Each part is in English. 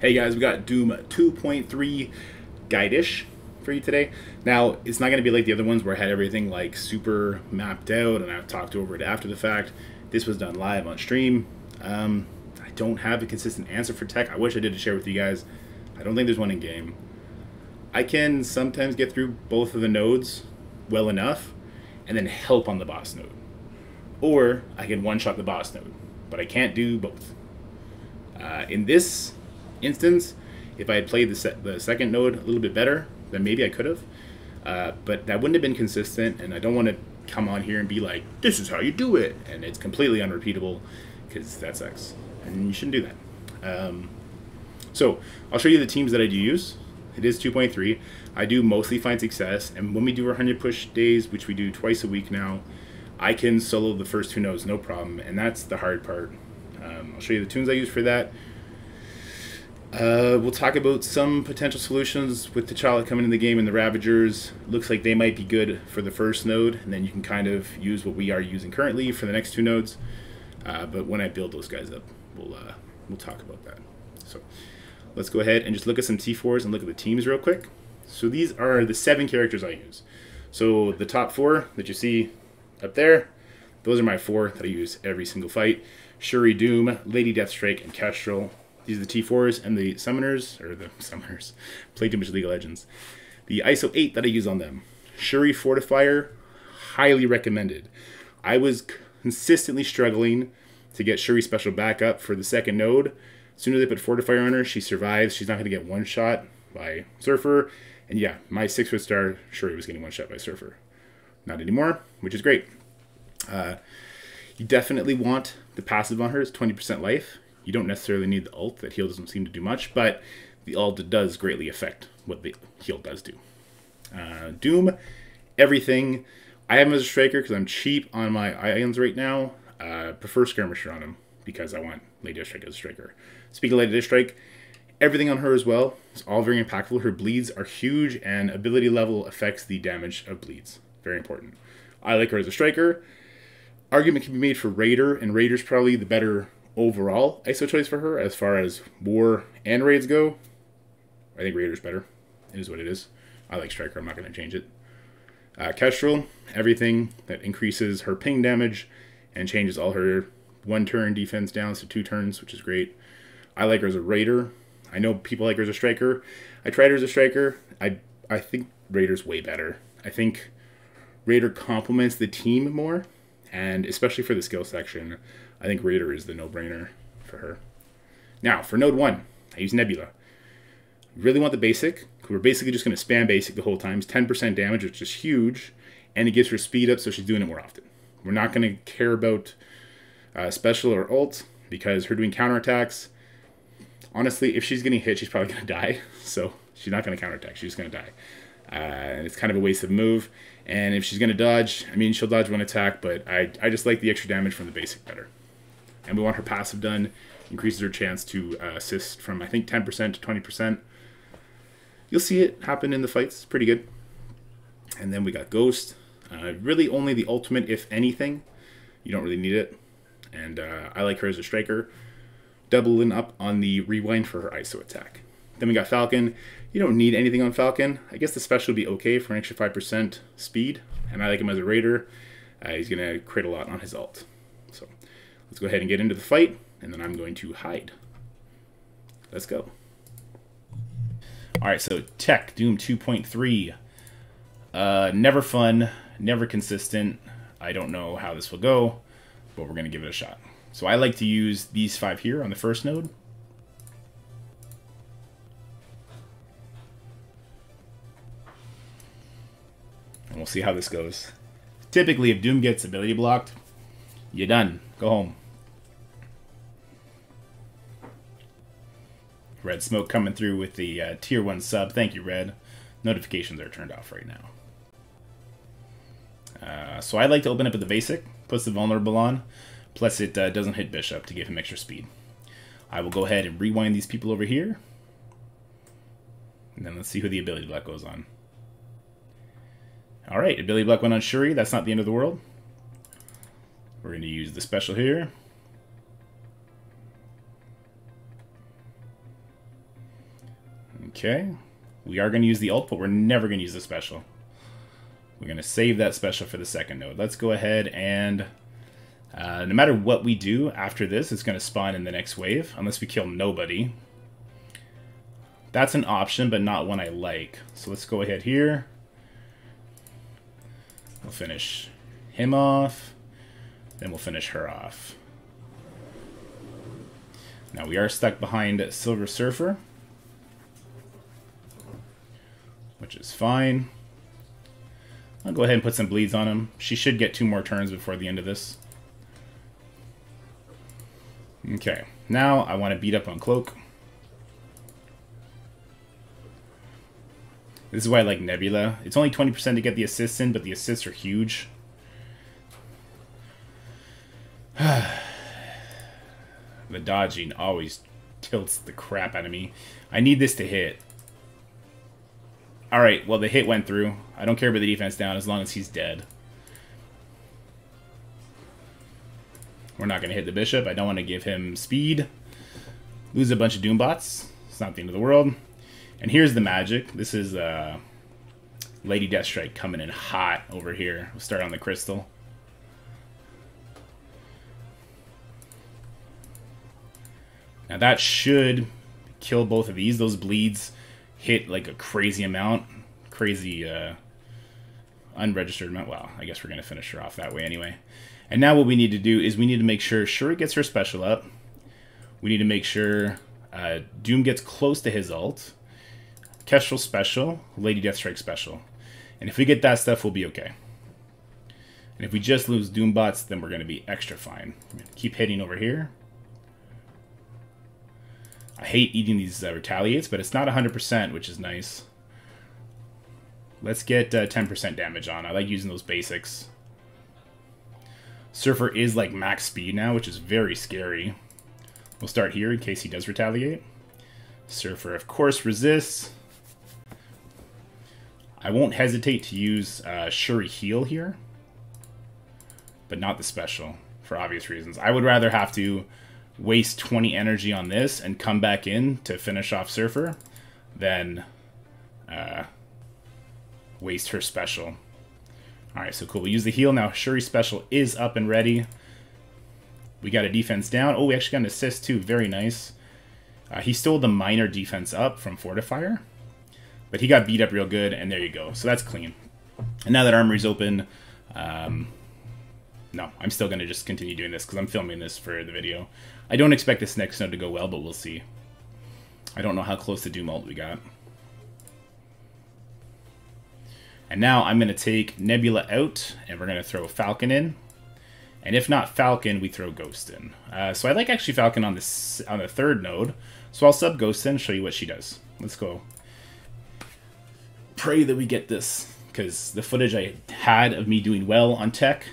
Hey guys, we got Doom 2.3 guide-ish for you today. Now, it's not going to be like the other ones where I had everything like super mapped out and I've talked over it after the fact. This was done live on stream. Um, I don't have a consistent answer for tech. I wish I did to share with you guys. I don't think there's one in game. I can sometimes get through both of the nodes well enough and then help on the boss node. Or I can one-shot the boss node, but I can't do both. Uh, in this instance, if I had played the, se the second node a little bit better, then maybe I could have. Uh, but that wouldn't have been consistent, and I don't want to come on here and be like, this is how you do it, and it's completely unrepeatable, because that sucks. And you shouldn't do that. Um, so, I'll show you the teams that I do use. It is 2.3. I do mostly find success, and when we do our 100 push days, which we do twice a week now, I can solo the first two nodes no problem, and that's the hard part. Um, I'll show you the tunes I use for that. Uh, we'll talk about some potential solutions with T'Challa coming in the game and the Ravagers. Looks like they might be good for the first node, and then you can kind of use what we are using currently for the next two nodes. Uh, but when I build those guys up, we'll uh, we'll talk about that. So let's go ahead and just look at some T4s and look at the teams real quick. So these are the seven characters I use. So the top four that you see up there, those are my four that I use every single fight. Shuri Doom, Lady Deathstrike, and Kestrel. These are the T4s and the Summoners, or the Summoners. Play too much League of Legends. The ISO 8 that I use on them. Shuri Fortifier, highly recommended. I was consistently struggling to get Shuri special back up for the second node. As soon as I put Fortifier on her, she survives. She's not going to get one shot by Surfer. And yeah, my six foot star Shuri was getting one shot by Surfer. Not anymore, which is great. Uh, you definitely want the passive on her It's 20% life. You don't necessarily need the ult. That heal doesn't seem to do much, but the ult does greatly affect what the heal does do. Uh, Doom, everything. I have him as a striker because I'm cheap on my ions right now. Uh, prefer skirmisher on him because I want Lady Strike as a striker. Speaking of Lady Strike, everything on her as well. It's all very impactful. Her bleeds are huge, and ability level affects the damage of bleeds. Very important. I like her as a striker. Argument can be made for Raider, and Raider's probably the better overall ISO choice for her as far as war and raids go. I think Raider's better. It is what it is. I like Striker. I'm not going to change it. Uh, Kestrel, everything that increases her ping damage and changes all her one turn defense down to two turns, which is great. I like her as a Raider. I know people like her as a Striker. I tried her as a Striker. I I think Raider's way better. I think Raider complements the team more, and especially for the skill section, I think Raider is the no-brainer for her. Now, for Node 1, I use Nebula. Really want the basic, we're basically just going to spam basic the whole time. It's 10% damage, which is huge, and it gives her speed up, so she's doing it more often. We're not going to care about uh, special or ult, because her doing counterattacks, honestly, if she's getting hit, she's probably going to die, so she's not going to counterattack, she's just going to die. Uh, it's kind of a waste of move. And if she's going to dodge, I mean, she'll dodge one attack, but I, I just like the extra damage from the basic better. And we want her passive done, increases her chance to uh, assist from, I think, 10% to 20%. You'll see it happen in the fights. It's pretty good. And then we got Ghost. Uh, really only the ultimate, if anything. You don't really need it. And uh, I like her as a striker. Doubling up on the rewind for her ISO attack. Then we got Falcon. You don't need anything on Falcon. I guess the special would be okay for an extra 5% speed. And I like him as a Raider. Uh, he's going to crit a lot on his ult. Let's go ahead and get into the fight. And then I'm going to hide. Let's go. Alright, so Tech, Doom 2.3. Uh, never fun, never consistent. I don't know how this will go, but we're going to give it a shot. So I like to use these five here on the first node. And we'll see how this goes. Typically, if Doom gets ability blocked, you're done. Go home. Red Smoke coming through with the uh, tier 1 sub. Thank you, Red. Notifications are turned off right now. Uh, so I like to open up with the basic, puts the vulnerable on, plus it uh, doesn't hit Bishop to give him extra speed. I will go ahead and rewind these people over here. And then let's see who the ability block goes on. Alright, ability block went on Shuri. That's not the end of the world. We're going to use the special here. Okay. We are going to use the ult, but we're never going to use the special. We're going to save that special for the second node. Let's go ahead and... Uh, no matter what we do after this, it's going to spawn in the next wave, unless we kill nobody. That's an option, but not one I like. So let's go ahead here. We'll finish him off. Then we'll finish her off. Now we are stuck behind Silver Surfer. Which is fine. I'll go ahead and put some bleeds on him. She should get two more turns before the end of this. Okay, now I want to beat up on Cloak. This is why I like Nebula. It's only 20% to get the assists in, but the assists are huge. the dodging always tilts the crap out of me. I need this to hit. Alright, well the hit went through. I don't care about the defense down as long as he's dead. We're not going to hit the bishop. I don't want to give him speed. Lose a bunch of Doombots. It's not the end of the world. And here's the magic. This is uh, Lady Deathstrike coming in hot over here. We'll start on the crystal. Now that should kill both of these. Those bleeds hit like a crazy amount. Crazy uh, unregistered amount. Well, I guess we're going to finish her off that way anyway. And now what we need to do is we need to make sure Shuri gets her special up. We need to make sure uh, Doom gets close to his ult. Kestrel special, Lady Deathstrike special. And if we get that stuff, we'll be okay. And if we just lose Doombots, then we're going to be extra fine. Keep hitting over here. I hate eating these uh, retaliates, but it's not 100%, which is nice. Let's get 10% uh, damage on. I like using those basics. Surfer is like max speed now, which is very scary. We'll start here in case he does retaliate. Surfer, of course, resists. I won't hesitate to use uh, Shuri Heal here, but not the special, for obvious reasons. I would rather have to waste 20 energy on this and come back in to finish off Surfer than uh, waste her special. Alright, so cool. We use the heal now. Shuri special is up and ready. We got a defense down. Oh, we actually got an assist too. Very nice. Uh, he stole the minor defense up from Fortifier. But he got beat up real good, and there you go. So that's clean. And now that Armory's open, um, no, I'm still going to just continue doing this because I'm filming this for the video. I don't expect this next node to go well, but we'll see. I don't know how close to Doom ult we got. And now I'm going to take Nebula out, and we're going to throw Falcon in. And if not Falcon, we throw Ghost in. Uh, so I like actually Falcon on this on the third node. So I'll sub Ghost in, show you what she does. Let's go pray that we get this because the footage I had of me doing well on tech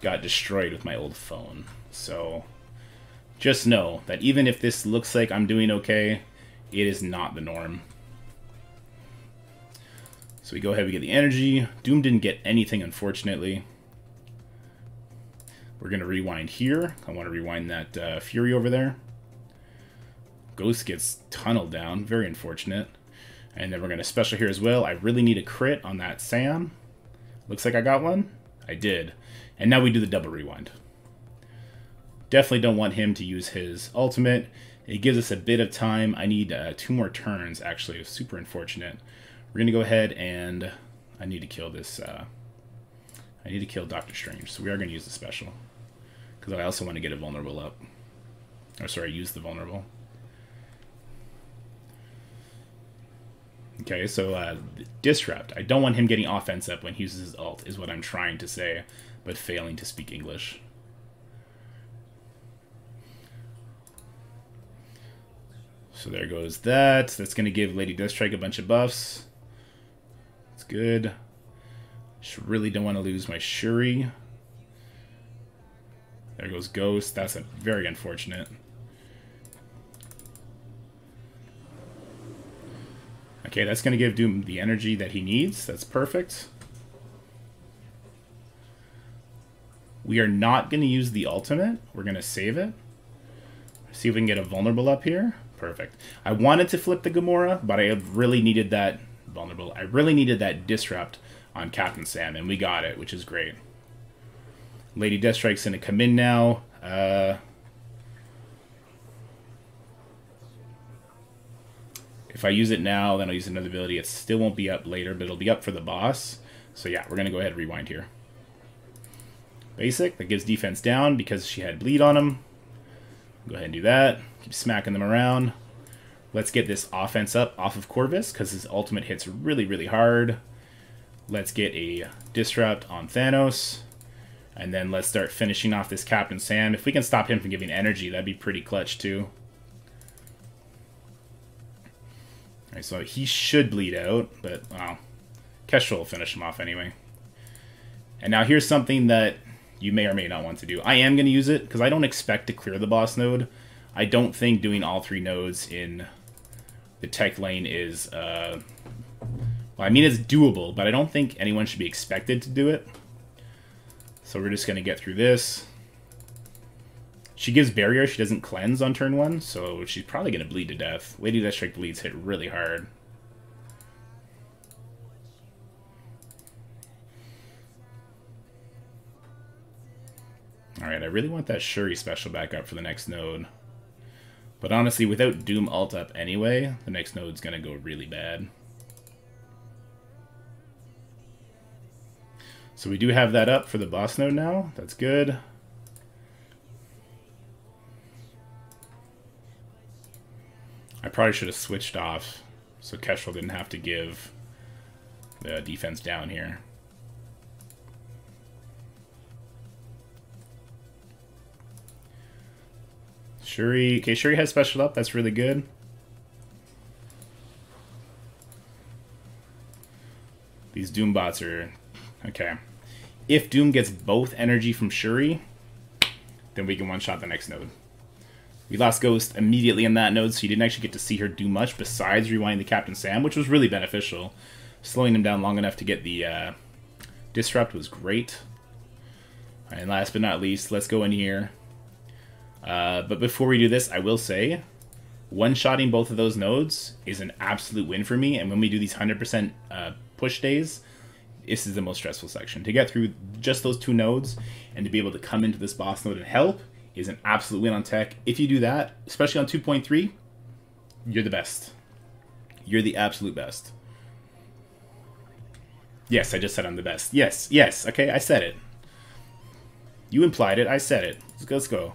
got destroyed with my old phone. So just know that even if this looks like I'm doing okay, it is not the norm. So we go ahead, we get the energy. Doom didn't get anything, unfortunately. We're going to rewind here. I want to rewind that uh, Fury over there. Ghost gets tunneled down. Very unfortunate. And then we're going to special here as well. I really need a crit on that Sam. Looks like I got one. I did. And now we do the double rewind. Definitely don't want him to use his ultimate. It gives us a bit of time. I need uh, two more turns, actually. Super unfortunate. We're going to go ahead and... I need to kill this... Uh, I need to kill Doctor Strange. So we are going to use the special. Because I also want to get a vulnerable up. Or sorry, use the vulnerable. Okay, so uh, disrupt. I don't want him getting offense up when he uses his ult, is what I'm trying to say, but failing to speak English. So there goes that. That's going to give Lady Deathstrike a bunch of buffs. It's good. Just really don't want to lose my Shuri. There goes Ghost. That's a very unfortunate. Okay, that's going to give Doom the energy that he needs. That's perfect. We are not going to use the ultimate. We're going to save it. See if we can get a vulnerable up here. Perfect. I wanted to flip the Gamora, but I really needed that vulnerable. I really needed that disrupt on Captain Sam, and we got it, which is great. Lady Deathstrike's to come in now. Uh, if I use it now, then I'll use another ability. It still won't be up later, but it'll be up for the boss. So yeah, we're going to go ahead and rewind here. Basic, that gives defense down because she had bleed on him. Go ahead and do that. Keep smacking them around. Let's get this offense up off of Corvus because his ultimate hits really, really hard. Let's get a Disrupt on Thanos. And then let's start finishing off this Captain Sam. If we can stop him from giving energy, that'd be pretty clutch too. Alright, so he should bleed out, but, well, Kestrel will finish him off anyway. And now here's something that you may or may not want to do. I am going to use it because I don't expect to clear the boss node. I don't think doing all three nodes in the tech lane is, uh, well, I mean, it's doable, but I don't think anyone should be expected to do it. So we're just going to get through this. She gives barrier, she doesn't cleanse on turn one, so she's probably going to bleed to death. Lady Deathstrike bleeds hit really hard. Alright, I really want that Shuri special back up for the next node. But honestly, without Doom ult up anyway, the next node's going to go really bad. So we do have that up for the boss node now. That's good. I probably should have switched off so Kestrel didn't have to give the defense down here. Shuri, okay, Shuri has special up. That's really good. These Doom bots are okay. If Doom gets both energy from Shuri, then we can one-shot the next node. We lost Ghost immediately in that node, so you didn't actually get to see her do much besides rewinding the Captain Sam, which was really beneficial. Slowing him down long enough to get the uh, Disrupt was great. And last but not least, let's go in here uh, but before we do this, I will say, one-shotting both of those nodes is an absolute win for me. And when we do these 100% uh, push days, this is the most stressful section. To get through just those two nodes and to be able to come into this boss node and help is an absolute win on tech. If you do that, especially on 2.3, you're the best. You're the absolute best. Yes, I just said I'm the best. Yes, yes, okay, I said it. You implied it, I said it. Let's go. Let's go.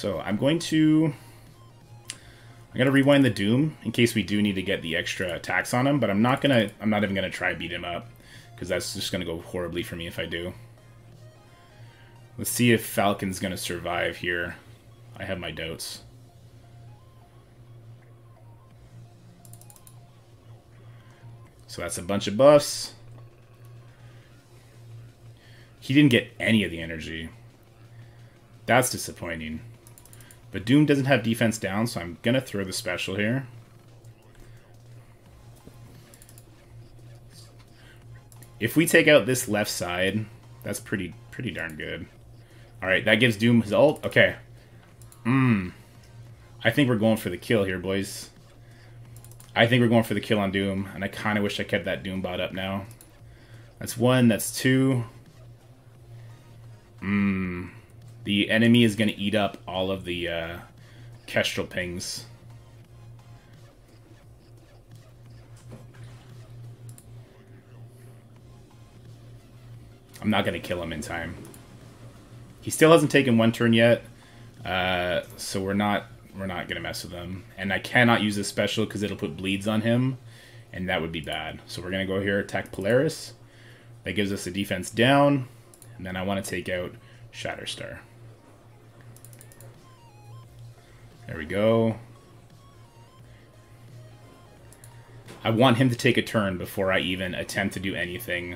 So I'm going to... I'm gonna rewind the Doom in case we do need to get the extra attacks on him, but I'm not gonna I'm not even gonna try beat him up because that's just gonna go horribly for me if I do. Let's see if Falcon's gonna survive here. I have my doubts. So that's a bunch of buffs. He didn't get any of the energy. That's disappointing. But Doom doesn't have defense down, so I'm going to throw the special here. If we take out this left side, that's pretty pretty darn good. Alright, that gives Doom his ult. Okay. Mmm. I think we're going for the kill here, boys. I think we're going for the kill on Doom, and I kind of wish I kept that Doom bot up now. That's one, that's two. Mmm. The enemy is going to eat up all of the uh, Kestrel pings. I'm not going to kill him in time. He still hasn't taken one turn yet, uh, so we're not we're not going to mess with him. And I cannot use this special because it'll put bleeds on him, and that would be bad. So we're going to go here, attack Polaris. That gives us a defense down, and then I want to take out Shatterstar. There we go. I want him to take a turn before I even attempt to do anything.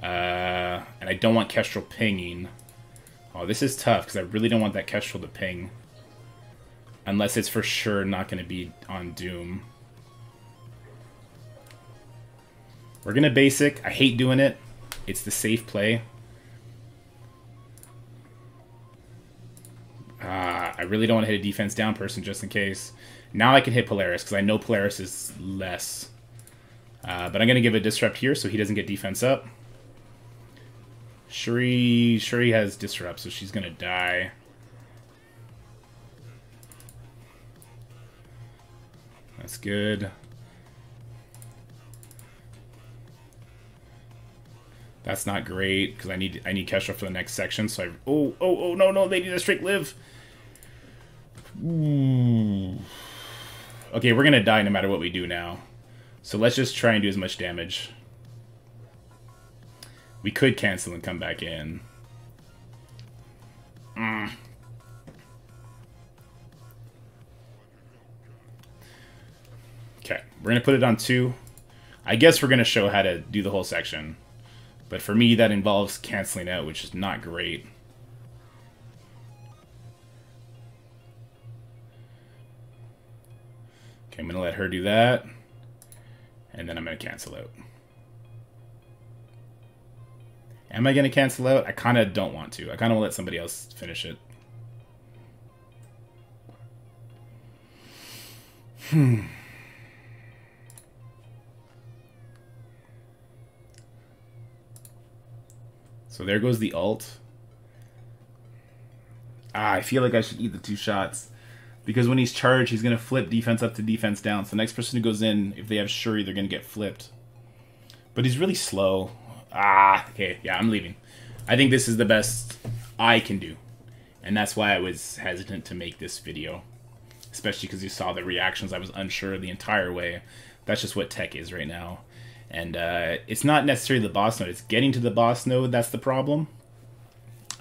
Uh, and I don't want Kestrel pinging. Oh, this is tough, because I really don't want that Kestrel to ping. Unless it's for sure not going to be on Doom. We're going to basic. I hate doing it. It's the safe play. Really don't want to hit a defense down person just in case. Now I can hit Polaris because I know Polaris is less. Uh, but I'm going to give a disrupt here so he doesn't get defense up. Shuri, Shuri has disrupt, so she's going to die. That's good. That's not great because I need I need Kesha for the next section. So I oh oh oh no no they need a straight live. Ooh. Okay, we're gonna die no matter what we do now. So let's just try and do as much damage. We could cancel and come back in. Mm. Okay, we're gonna put it on two. I guess we're gonna show how to do the whole section. But for me, that involves canceling out, which is not great. Okay, I'm going to let her do that. And then I'm going to cancel out. Am I going to cancel out? I kind of don't want to. I kind of want to let somebody else finish it. Hmm. So there goes the ult. Ah, I feel like I should eat the two shots. Because when he's charged, he's going to flip defense up to defense down. So the next person who goes in, if they have Shuri, they're going to get flipped. But he's really slow. Ah, okay, yeah, I'm leaving. I think this is the best I can do. And that's why I was hesitant to make this video. Especially because you saw the reactions. I was unsure the entire way. That's just what tech is right now. And uh, it's not necessarily the boss node, it's getting to the boss node that's the problem.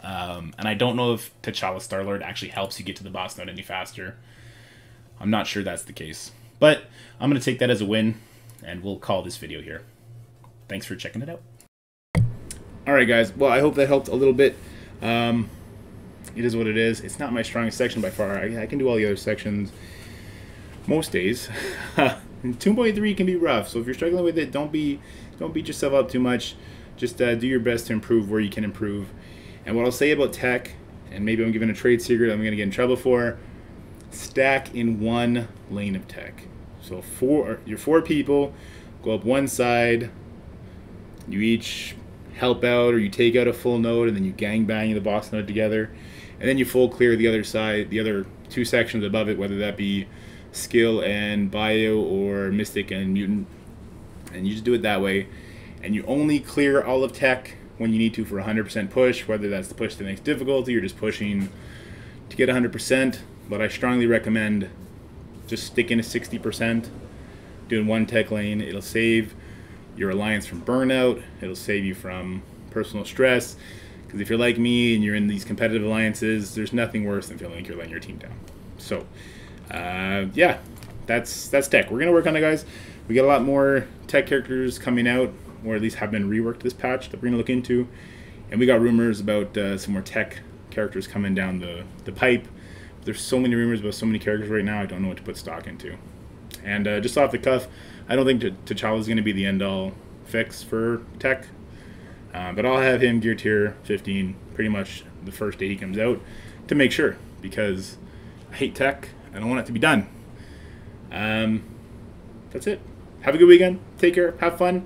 Um, and I don't know if T'Challa Star Lord actually helps you get to the boss node any faster. I'm not sure that's the case. But I'm going to take that as a win, and we'll call this video here. Thanks for checking it out. Alright guys, well I hope that helped a little bit. Um, it is what it is. It's not my strongest section by far. I, I can do all the other sections most days. 2.3 can be rough, so if you're struggling with it, don't be don't beat yourself up too much. Just uh, do your best to improve where you can improve. And what I'll say about tech, and maybe I'm giving a trade secret I'm going to get in trouble for, stack in one lane of tech. So four, you're four people, go up one side, you each help out or you take out a full node and then you gang bang the boss node together. And then you full clear the other side, the other two sections above it, whether that be skill and bio or mystic and mutant and you just do it that way and you only clear all of tech when you need to for 100% push whether that's the push to the next difficulty or just pushing to get 100% but i strongly recommend just sticking to 60% doing one tech lane. It'll save your alliance from burnout. It'll save you from personal stress. Because if you're like me and you're in these competitive alliances there's nothing worse than feeling like you're letting your team down. So uh, yeah, that's that's tech. We're gonna work on it, guys. We got a lot more tech characters coming out, or at least have been reworked this patch that we're gonna look into, and we got rumors about uh, some more tech characters coming down the the pipe. There's so many rumors about so many characters right now. I don't know what to put stock into. And uh, just off the cuff, I don't think T'Challa is going to be the end all fix for tech. Uh, but I'll have him gear tier 15 pretty much the first day he comes out to make sure because I hate tech I don't want it to be done. Um, that's it. Have a good weekend. Take care. Have fun.